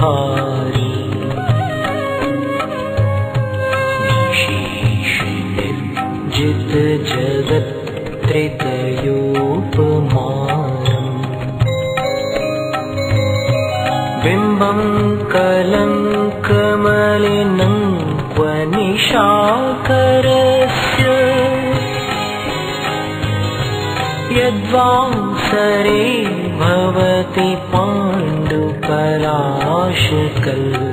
भारी जित जगत्त्रितयोपमानम् बिम्बं कलङ्कमलिनं क्व निशाकरस्य यद्वासरे फराश कल